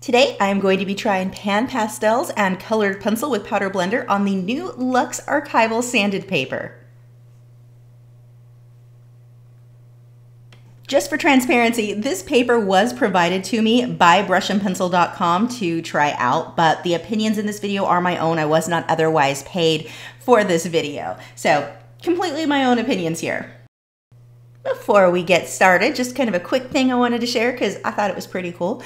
Today I'm going to be trying pan pastels and colored pencil with powder blender on the new LuxArchival sanded paper. Just for transparency, this paper was provided to me by brushandpencil.com to try out, but the opinions in this video are my own. I was not otherwise paid for this video. So completely my own opinions here. Before we get started, just kind of a quick thing I wanted to share because I thought it was pretty cool.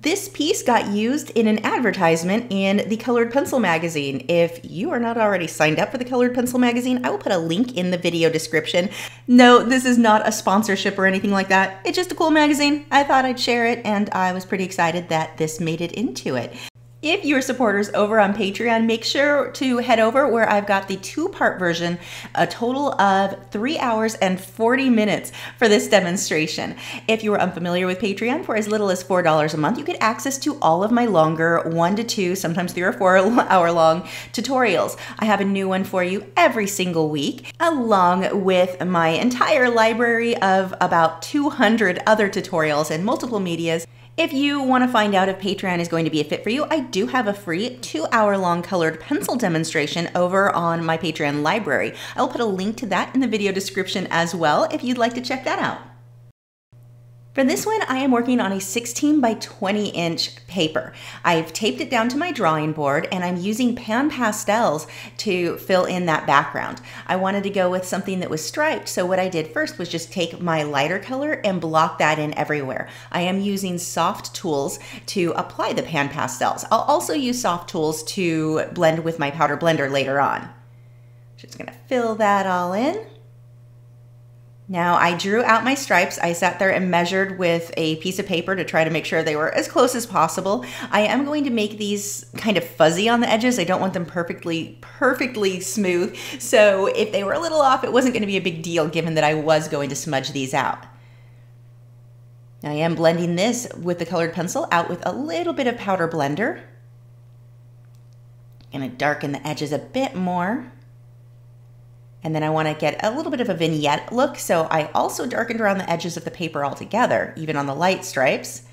This piece got used in an advertisement in the Colored Pencil magazine. If you are not already signed up for the Colored Pencil magazine, I will put a link in the video description. No, this is not a sponsorship or anything like that. It's just a cool magazine. I thought I'd share it, and I was pretty excited that this made it into it. If you're supporters over on Patreon, make sure to head over where I've got the two part version, a total of three hours and 40 minutes for this demonstration. If you are unfamiliar with Patreon, for as little as $4 a month, you get access to all of my longer one to two, sometimes three or four hour long tutorials. I have a new one for you every single week, along with my entire library of about 200 other tutorials and multiple medias. If you want to find out if Patreon is going to be a fit for you, I do have a free two hour long colored pencil demonstration over on my Patreon library. I will put a link to that in the video description as well if you'd like to check that out. For this one, I am working on a 16 by 20 inch paper. I've taped it down to my drawing board and I'm using pan pastels to fill in that background. I wanted to go with something that was striped, so what I did first was just take my lighter color and block that in everywhere. I am using soft tools to apply the pan pastels. I'll also use soft tools to blend with my powder blender later on. Just gonna fill that all in. Now I drew out my stripes. I sat there and measured with a piece of paper to try to make sure they were as close as possible. I am going to make these kind of fuzzy on the edges. I don't want them perfectly, perfectly smooth. So if they were a little off, it wasn't going to be a big deal given that I was going to smudge these out. Now I am blending this with the colored pencil out with a little bit of powder blender. Gonna darken the edges a bit more. And then I want to get a little bit of a vignette look, so I also darkened around the edges of the paper altogether, even on the light stripes.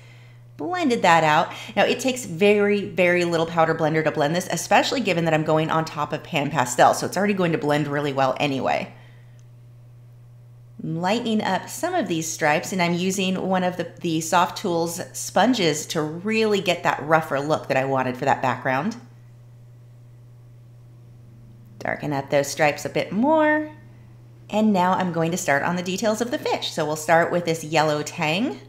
Blended that out. Now it takes very, very little powder blender to blend this, especially given that I'm going on top of pan pastel, so it's already going to blend really well anyway. lightening up some of these stripes, and I'm using one of the, the Soft Tools sponges to really get that rougher look that I wanted for that background. Darken up those stripes a bit more. And now I'm going to start on the details of the fish. So we'll start with this yellow tang.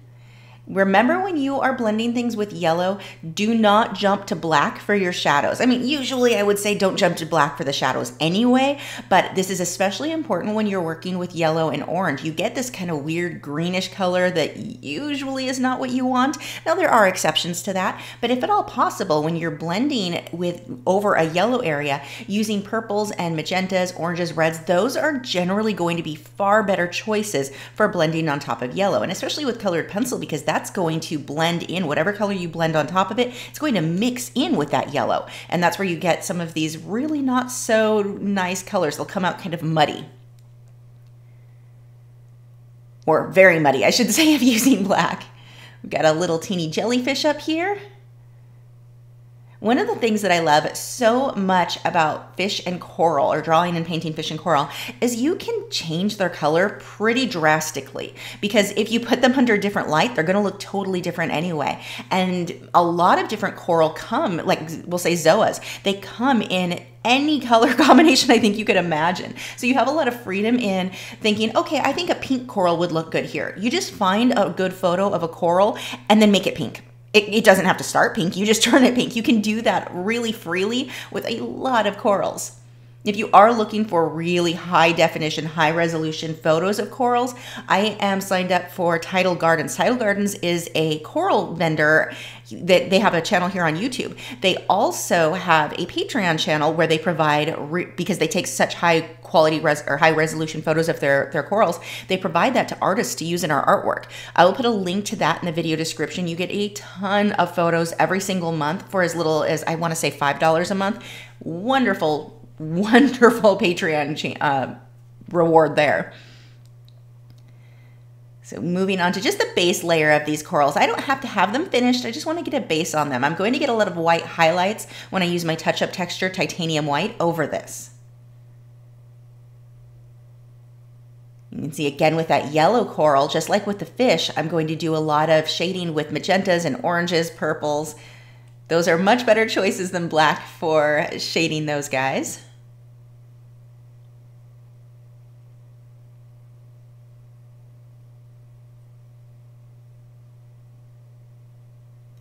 Remember when you are blending things with yellow, do not jump to black for your shadows. I mean, usually I would say don't jump to black for the shadows anyway, but this is especially important when you're working with yellow and orange. You get this kind of weird greenish color that usually is not what you want. Now there are exceptions to that, but if at all possible, when you're blending with over a yellow area, using purples and magentas, oranges, reds, those are generally going to be far better choices for blending on top of yellow. And especially with colored pencil because that that's going to blend in whatever color you blend on top of it. It's going to mix in with that yellow. And that's where you get some of these really not so nice colors. They'll come out kind of muddy. Or very muddy, I should say, of using black. We've got a little teeny jellyfish up here. One of the things that I love so much about fish and coral, or drawing and painting fish and coral, is you can change their color pretty drastically. Because if you put them under a different light, they're gonna look totally different anyway. And a lot of different coral come, like we'll say zoas, they come in any color combination I think you could imagine. So you have a lot of freedom in thinking, okay, I think a pink coral would look good here. You just find a good photo of a coral and then make it pink it, it, doesn't have to start pink. You just turn it pink. You can do that really freely with a lot of corals. If you are looking for really high definition, high resolution photos of corals, I am signed up for Tidal Gardens. Tidal Gardens is a coral vendor that they have a channel here on YouTube. They also have a Patreon channel where they provide because they take such high quality res or high resolution photos of their their corals, they provide that to artists to use in our artwork. I will put a link to that in the video description. You get a ton of photos every single month for as little as I want to say $5 a month. Wonderful wonderful Patreon uh, reward there. So moving on to just the base layer of these corals. I don't have to have them finished. I just want to get a base on them. I'm going to get a lot of white highlights when I use my touch-up texture titanium white over this. You can see again with that yellow coral, just like with the fish, I'm going to do a lot of shading with magentas and oranges, purples. Those are much better choices than black for shading those guys.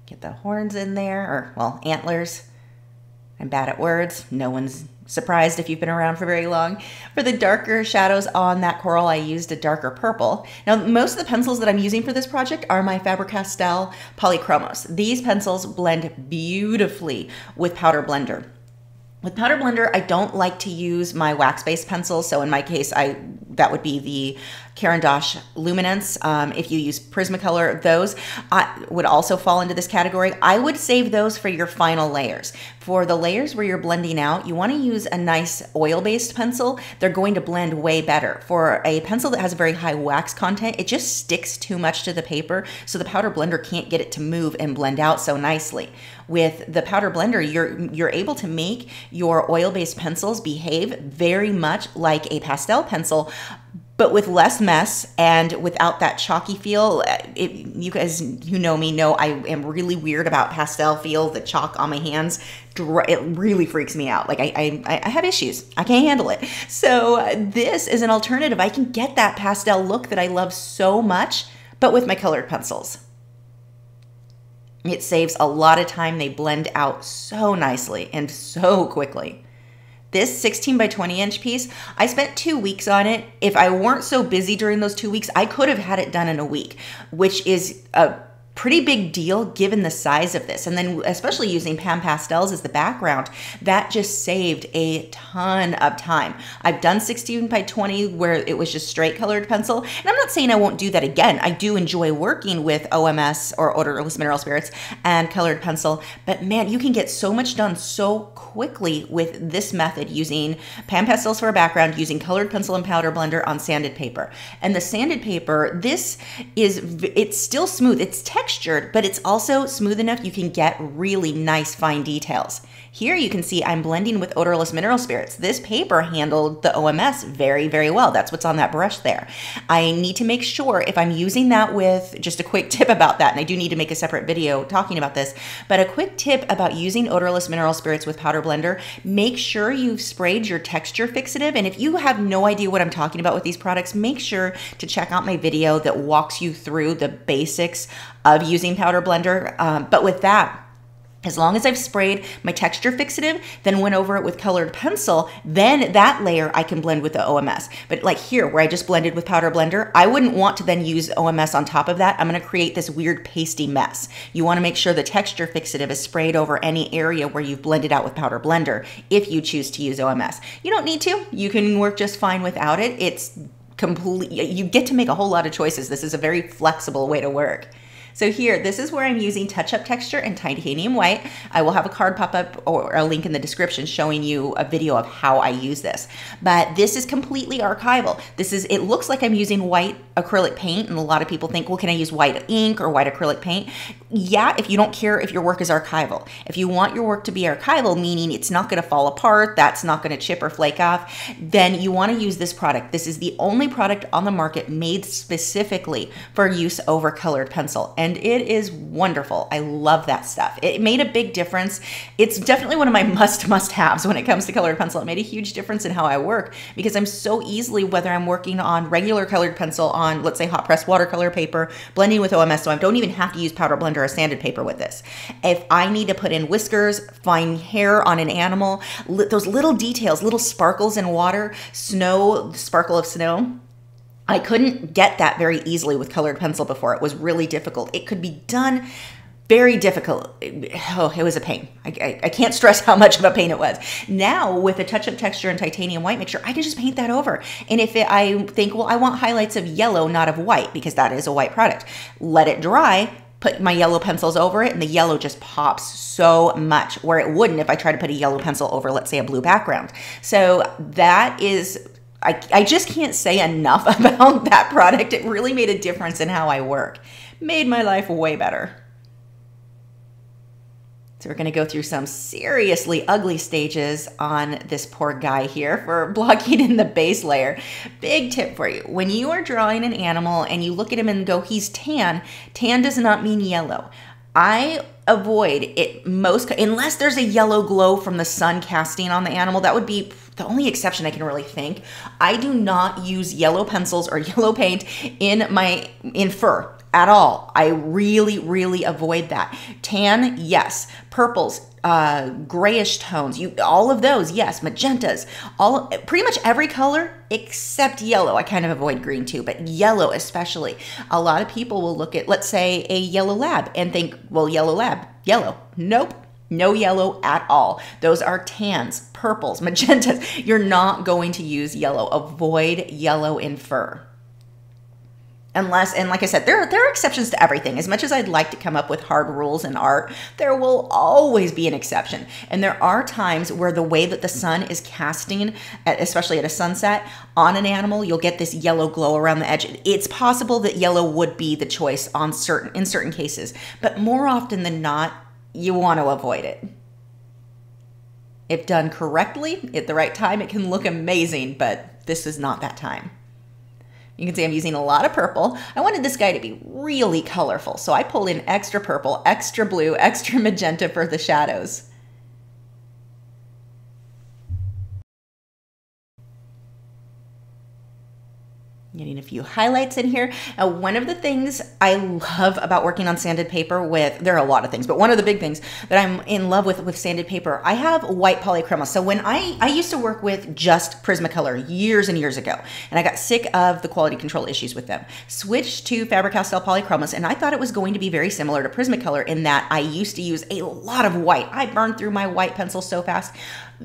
Get the horns in there, or, well, antlers. I'm bad at words. No one's surprised if you've been around for very long. For the darker shadows on that coral, I used a darker purple. Now, most of the pencils that I'm using for this project are my Faber-Castell Polychromos. These pencils blend beautifully with Powder Blender. With Powder Blender, I don't like to use my wax-based pencils. So in my case, I that would be the Caran d'Ache Luminance. Um, if you use Prismacolor, those uh, would also fall into this category. I would save those for your final layers. For the layers where you're blending out, you want to use a nice oil-based pencil. They're going to blend way better. For a pencil that has a very high wax content, it just sticks too much to the paper, so the powder blender can't get it to move and blend out so nicely. With the powder blender, you're you're able to make your oil-based pencils behave very much like a pastel pencil, but with less mess and without that chalky feel. It, you guys who know me know I am really weird about pastel feel, the chalk on my hands. It really freaks me out. Like I, I, I have issues. I can't handle it. So this is an alternative. I can get that pastel look that I love so much, but with my colored pencils. It saves a lot of time. They blend out so nicely and so quickly. This 16 by 20 inch piece, I spent two weeks on it. If I weren't so busy during those two weeks, I could have had it done in a week, which is a pretty big deal given the size of this. And then especially using Pan Pastels as the background, that just saved a ton of time. I've done 16 by 20 where it was just straight colored pencil. And I'm not saying I won't do that again. I do enjoy working with OMS or odorless mineral spirits and colored pencil, but man, you can get so much done so quickly with this method using Pan Pastels for a background, using colored pencil and powder blender on sanded paper. And the sanded paper, this is, it's still smooth. It's textured textured, but it's also smooth enough you can get really nice fine details. Here you can see I'm blending with odorless mineral spirits. This paper handled the OMS very, very well. That's what's on that brush there. I need to make sure if I'm using that with, just a quick tip about that, and I do need to make a separate video talking about this, but a quick tip about using odorless mineral spirits with powder blender, make sure you've sprayed your texture fixative. And if you have no idea what I'm talking about with these products, make sure to check out my video that walks you through the basics of using powder blender. Um, but with that, as long as I've sprayed my texture fixative, then went over it with colored pencil, then that layer I can blend with the OMS. But like here, where I just blended with Powder Blender, I wouldn't want to then use OMS on top of that. I'm gonna create this weird pasty mess. You wanna make sure the texture fixative is sprayed over any area where you've blended out with Powder Blender if you choose to use OMS. You don't need to, you can work just fine without it. It's complete, you get to make a whole lot of choices. This is a very flexible way to work. So here, this is where I'm using touch-up texture and titanium white. I will have a card pop up or a link in the description showing you a video of how I use this. But this is completely archival. This is, it looks like I'm using white acrylic paint and a lot of people think, well, can I use white ink or white acrylic paint? Yeah, if you don't care if your work is archival. If you want your work to be archival, meaning it's not gonna fall apart, that's not gonna chip or flake off, then you wanna use this product. This is the only product on the market made specifically for use over colored pencil. And and it is wonderful. I love that stuff. It made a big difference. It's definitely one of my must must haves when it comes to colored pencil. It made a huge difference in how I work because I'm so easily, whether I'm working on regular colored pencil on, let's say, hot press watercolor paper, blending with OMS, so I don't even have to use powder blender or sanded paper with this. If I need to put in whiskers, fine hair on an animal, those little details, little sparkles in water, snow, the sparkle of snow, I couldn't get that very easily with colored pencil before. It was really difficult. It could be done very difficult. Oh, it was a pain. I, I, I, can't stress how much of a pain it was. Now, with a touch-up texture and titanium white mixture, I can just paint that over. And if it, I think, well, I want highlights of yellow, not of white, because that is a white product, let it dry, put my yellow pencils over it, and the yellow just pops so much, where it wouldn't if I tried to put a yellow pencil over, let's say, a blue background. So that is I, I just can't say enough about that product. It really made a difference in how I work. Made my life way better. So we're going to go through some seriously ugly stages on this poor guy here for blocking in the base layer. Big tip for you. When you are drawing an animal and you look at him and go, he's tan, tan does not mean yellow. I avoid it most, unless there's a yellow glow from the sun casting on the animal, that would be the only exception I can really think. I do not use yellow pencils or yellow paint in my, in fur at all. I really, really avoid that. Tan, yes. Purples, uh, grayish tones, you all of those, yes. Magentas, all pretty much every color except yellow. I kind of avoid green too, but yellow especially. A lot of people will look at, let's say, a yellow lab and think, well, yellow lab, yellow. Nope. No yellow at all. Those are tans, purples, magentas. You're not going to use yellow. Avoid yellow in fur unless and like i said there, are, there are exceptions to everything. As much as i'd like to come up with hard rules in art there will always be an exception. And there are times where the way that the sun is casting especially at a sunset on an animal you'll get this yellow glow around the edge. It's possible that yellow would be the choice on certain in certain cases but more often than not you want to avoid it. If done correctly at the right time it can look amazing but this is not that time you can see I'm using a lot of purple. I wanted this guy to be really colorful, so I pulled in extra purple, extra blue, extra magenta for the shadows. Getting a few highlights in here. Now, one of the things I love about working on sanded paper with, there are a lot of things, but one of the big things that I'm in love with with sanded paper, I have white polychromos. So when I, I used to work with just Prismacolor years and years ago, and I got sick of the quality control issues with them. Switched to Faber-Castell polychromos, and I thought it was going to be very similar to Prismacolor in that I used to use a lot of white. I burned through my white pencil so fast.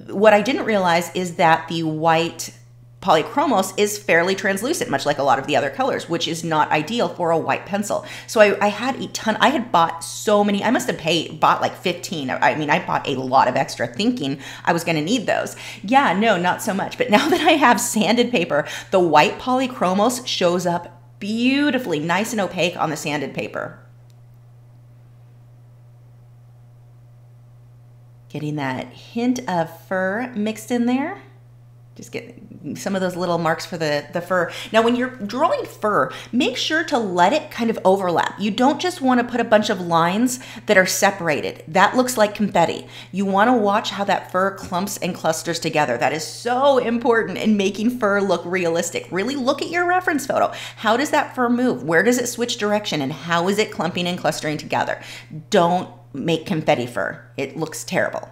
What I didn't realize is that the white polychromos is fairly translucent, much like a lot of the other colors, which is not ideal for a white pencil. So I, I, had a ton, I had bought so many, I must have paid, bought like 15. I mean, I bought a lot of extra thinking I was gonna need those. Yeah, no, not so much. But now that I have sanded paper, the white polychromos shows up beautifully, nice and opaque on the sanded paper. Getting that hint of fur mixed in there just get some of those little marks for the, the fur. Now, when you're drawing fur, make sure to let it kind of overlap. You don't just want to put a bunch of lines that are separated. That looks like confetti. You want to watch how that fur clumps and clusters together. That is so important in making fur look realistic. Really look at your reference photo. How does that fur move? Where does it switch direction? And how is it clumping and clustering together? Don't make confetti fur. It looks terrible.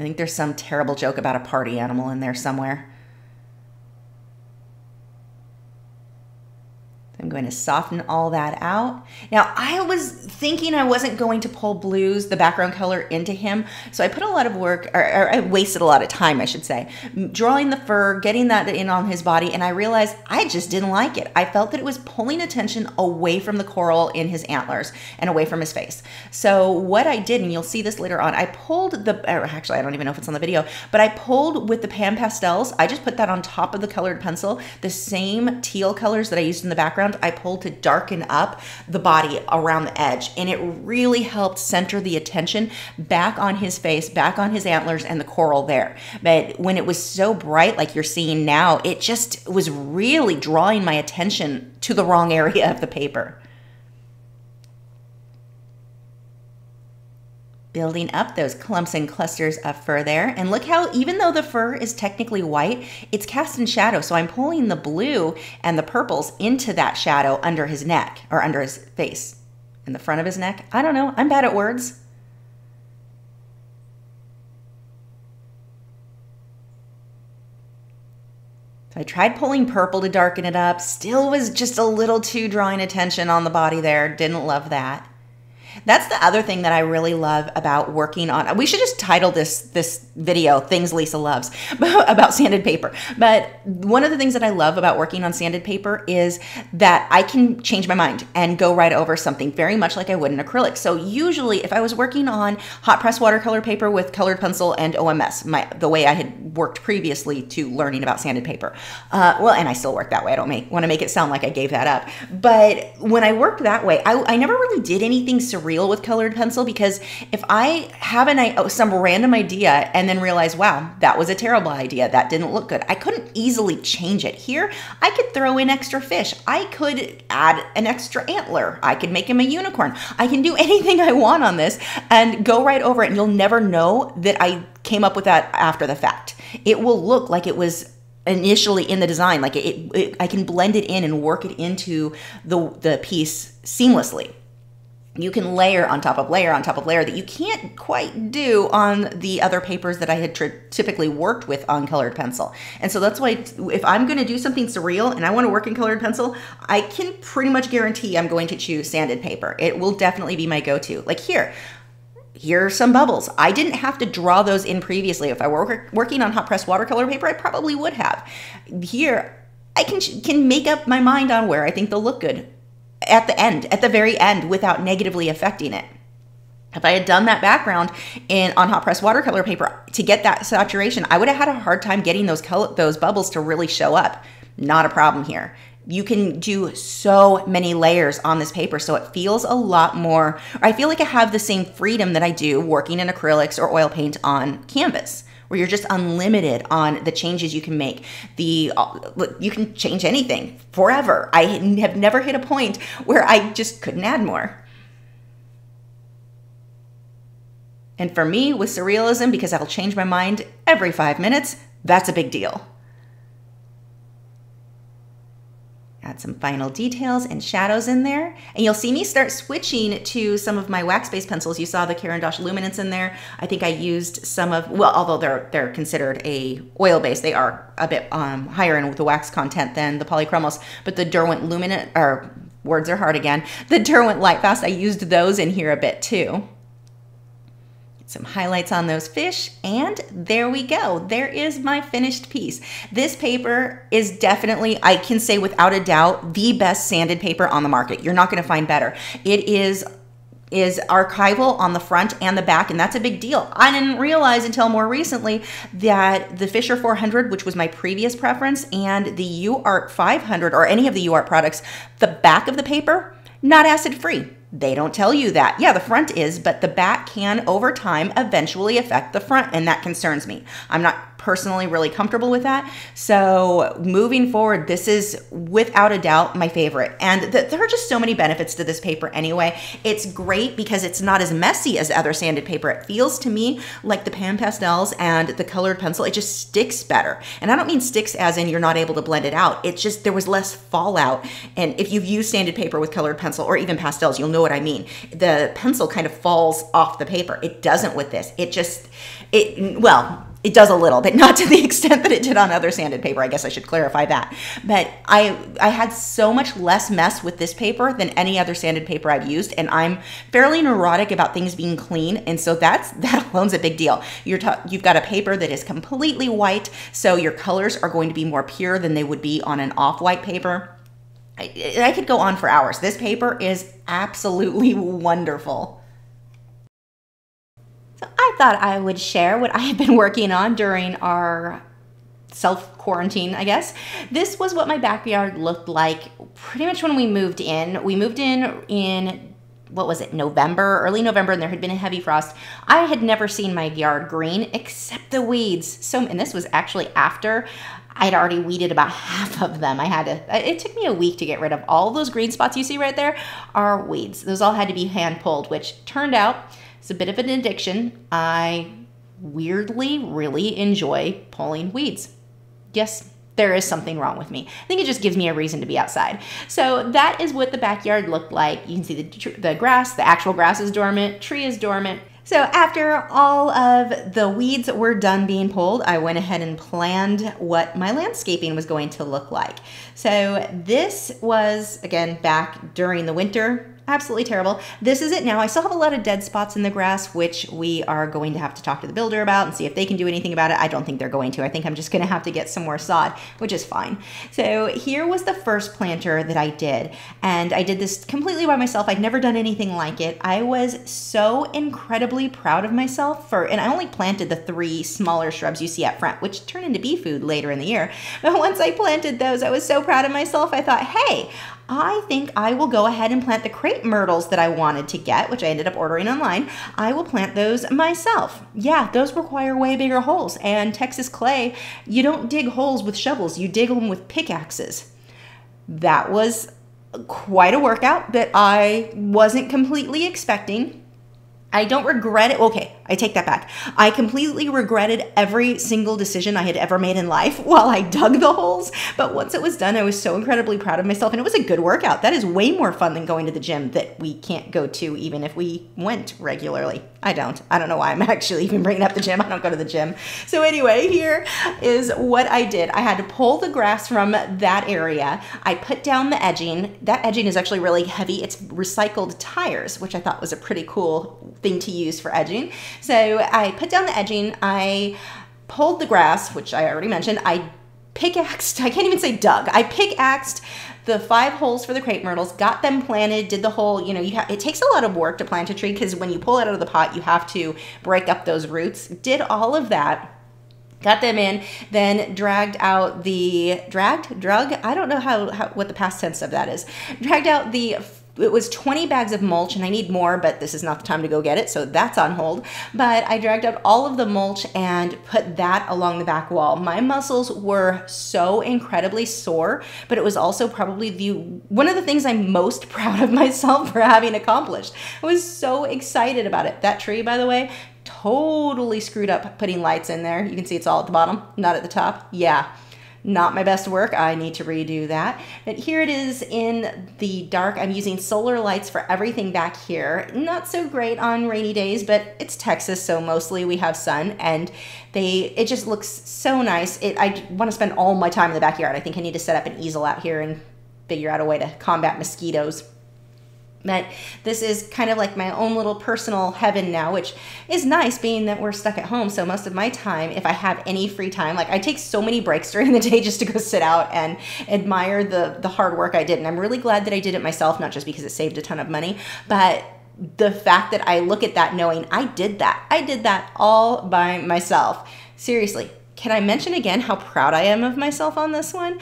I think there's some terrible joke about a party animal in there somewhere. I'm going to soften all that out. Now, I was thinking I wasn't going to pull blues, the background color, into him. So I put a lot of work, or, or, I wasted a lot of time, I should say, drawing the fur, getting that in on his body. And I realized I just didn't like it. I felt that it was pulling attention away from the coral in his antlers and away from his face. So what I did, and you'll see this later on, I pulled the, uh, actually, I don't even know if it's on the video, but I pulled with the Pan Pastels. I just put that on top of the colored pencil, the same teal colors that I used in the background background, I pulled to darken up the body around the edge. And it really helped center the attention back on his face, back on his antlers and the coral there. But when it was so bright, like you're seeing now, it just was really drawing my attention to the wrong area of the paper. Building up those clumps and clusters of fur there. And look how, even though the fur is technically white, it's cast in shadow. So I'm pulling the blue and the purples into that shadow under his neck or under his face in the front of his neck. I don't know. I'm bad at words. So I tried pulling purple to darken it up. Still was just a little too drawing attention on the body there. Didn't love that. That's the other thing that I really love about working on. We should just title this this video "Things Lisa Loves" about sanded paper. But one of the things that I love about working on sanded paper is that I can change my mind and go right over something very much like I would in acrylic. So usually, if I was working on hot press watercolor paper with colored pencil and OMS, my the way I had worked previously to learning about sanded paper, uh, well, and I still work that way. I don't want to make it sound like I gave that up, but when I worked that way, I, I never really did anything surreal real with colored pencil because if I have an oh, some random idea and then realize, wow, that was a terrible idea, that didn't look good, I couldn't easily change it. Here, I could throw in extra fish. I could add an extra antler. I could make him a unicorn. I can do anything I want on this and go right over it, and you'll never know that I came up with that after the fact. It will look like it was initially in the design like it, it, i can blend it in and work it into the the piece seamlessly you can layer on top of layer on top of layer that you can't quite do on the other papers that I had typically worked with on colored pencil. And so that's why if I'm going to do something surreal and I want to work in colored pencil, I can pretty much guarantee I'm going to choose sanded paper. It will definitely be my go-to. Like here, here are some bubbles. I didn't have to draw those in previously. If I were working on hot press watercolor paper, I probably would have. Here, I can can make up my mind on where I think they'll look good at the end, at the very end, without negatively affecting it. If I had done that background in on hot press watercolor paper to get that saturation, I would have had a hard time getting those color, those bubbles to really show up. Not a problem here. You can do so many layers on this paper, so it feels a lot more. I feel like I have the same freedom that I do working in acrylics or oil paint on canvas where you're just unlimited on the changes you can make. The uh, you can change anything forever. I have never hit a point where I just couldn't add more. And for me, with surrealism, because I'll change my mind every five minutes, that's a big deal. Add some final details and shadows in there. And you'll see me start switching to some of my wax-based pencils. You saw the Caran d'Ache Luminance in there. I think I used some of, well, although they're they're considered a oil-based, they are a bit um, higher in the wax content than the polychromos. But the Derwent Luminant, or words are hard again, the Derwent Lightfast, I used those in here a bit too some highlights on those fish, and there we go. There is my finished piece. This paper is definitely, I can say without a doubt, the best sanded paper on the market. You're not gonna find better. It is is archival on the front and the back, and that's a big deal. I didn't realize until more recently that the Fisher 400, which was my previous preference, and the UART 500, or any of the UART products, the back of the paper, not acid free. They don't tell you that. Yeah, the front is, but the back can over time eventually affect the front, and that concerns me. I'm not personally really comfortable with that. So moving forward, this is without a doubt my favorite. And th there are just so many benefits to this paper anyway. It's great because it's not as messy as other sanded paper. It feels to me like the Pan Pastels and the colored pencil, it just sticks better. And I don't mean sticks as in you're not able to blend it out. It's just there was less fallout. And if you've used sanded paper with colored pencil or even pastels, you'll know what I mean. The pencil kind of falls off the paper. It doesn't with this. It just, it, well, it does a little, but not to the extent that it did on other sanded paper. I guess I should clarify that. But I I had so much less mess with this paper than any other sanded paper I've used, and I'm fairly neurotic about things being clean, and so that's that alone's a big deal. You're ta- you've got a paper that is completely white, so your colors are going to be more pure than they would be on an off-white paper. I, I could go on for hours. This paper is absolutely wonderful. I thought I would share what I have been working on during our self quarantine, I guess. This was what my backyard looked like pretty much when we moved in. We moved in in what was it, November, early November, and there had been a heavy frost. I had never seen my yard green except the weeds. So, and this was actually after I'd already weeded about half of them. I had to, it took me a week to get rid of all those green spots you see right there are weeds. Those all had to be hand pulled, which turned out it's a bit of an addiction. I weirdly really enjoy pulling weeds. Yes, there is something wrong with me. I think it just gives me a reason to be outside. So that is what the backyard looked like. You can see the, the grass, the actual grass is dormant, tree is dormant. So after all of the weeds were done being pulled, I went ahead and planned what my landscaping was going to look like. So this was, again, back during the winter. Absolutely terrible. This is it now. I still have a lot of dead spots in the grass, which we are going to have to talk to the builder about and see if they can do anything about it. I don't think they're going to. I think I'm just going to have to get some more sod, which is fine. So here was the first planter that I did. And I did this completely by myself. I'd never done anything like it. I was so incredibly proud of myself for, and I only planted the three smaller shrubs you see up front, which turn into bee food later in the year. But once I planted those, I was so proud of myself. I thought, hey, I think I will go ahead and plant the crepe myrtles that I wanted to get, which I ended up ordering online. I will plant those myself. Yeah, those require way bigger holes. And Texas clay, you don't dig holes with shovels, you dig them with pickaxes. That was quite a workout that I wasn't completely expecting. I don't regret it. Okay, I take that back. I completely regretted every single decision I had ever made in life while I dug the holes. But once it was done, I was so incredibly proud of myself. And it was a good workout. That is way more fun than going to the gym that we can't go to, even if we went regularly. I don't. I don't know why I'm actually even bringing up the gym. I don't go to the gym. So, anyway, here is what I did I had to pull the grass from that area. I put down the edging. That edging is actually really heavy. It's recycled tires, which I thought was a pretty cool thing to use for edging. So I put down the edging. I pulled the grass, which I already mentioned. I pickaxed, I can't even say dug. I pickaxed the five holes for the crepe myrtles, got them planted, did the whole, you know, you it takes a lot of work to plant a tree because when you pull it out of the pot, you have to break up those roots. Did all of that got them in then dragged out the dragged drug i don't know how, how what the past tense of that is dragged out the it was 20 bags of mulch and I need more, but this is not the time to go get it, so that's on hold. But I dragged out all of the mulch and put that along the back wall. My muscles were so incredibly sore, but it was also probably the one of the things I'm most proud of myself for having accomplished. I was so excited about it. That tree, by the way, totally screwed up putting lights in there. You can see it's all at the bottom, not at the top. Yeah not my best work. I need to redo that. But here it is in the dark. I'm using solar lights for everything back here. Not so great on rainy days, but it's Texas, so mostly we have sun and they it just looks so nice. It I want to spend all my time in the backyard. I think I need to set up an easel out here and figure out a way to combat mosquitoes. But this is kind of like my own little personal heaven now, which is nice being that we're stuck at home. So most of my time, if I have any free time, like I take so many breaks during the day just to go sit out and admire the the hard work I did. And I'm really glad that I did it myself, not just because it saved a ton of money, but the fact that I look at that knowing I did that. I did that all by myself. Seriously, can I mention again how proud I am of myself on this one?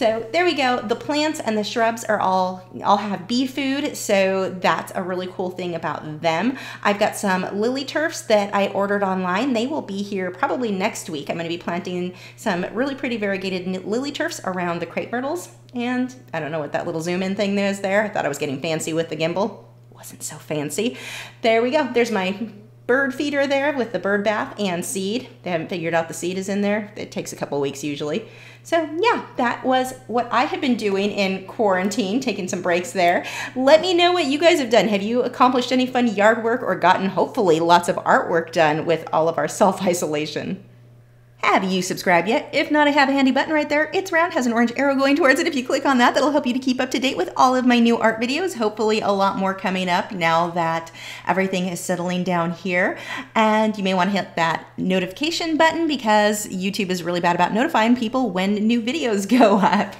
So there we go. The plants and the shrubs are all all have bee food, so that's a really cool thing about them. I've got some lily turfs that I ordered online. They will be here probably next week. I'm going to be planting some really pretty variegated lily turfs around the crepe myrtles. And I don't know what that little zoom in thing is there. I thought I was getting fancy with the gimbal. Wasn't so fancy. There we go. There's my bird feeder there with the bird bath and seed. They haven't figured out the seed is in there. It takes a couple weeks usually. So, yeah, that was what I have been doing in quarantine, taking some breaks there. Let me know what you guys have done. Have you accomplished any fun yard work or gotten hopefully lots of artwork done with all of our self isolation? Have you subscribed yet? If not, I have a handy button right there. It's round, has an orange arrow going towards it. If you click on that, that'll help you to keep up to date with all of my new art videos. Hopefully a lot more coming up now that everything is settling down here. And you may want to hit that notification button because YouTube is really bad about notifying people when new videos go up.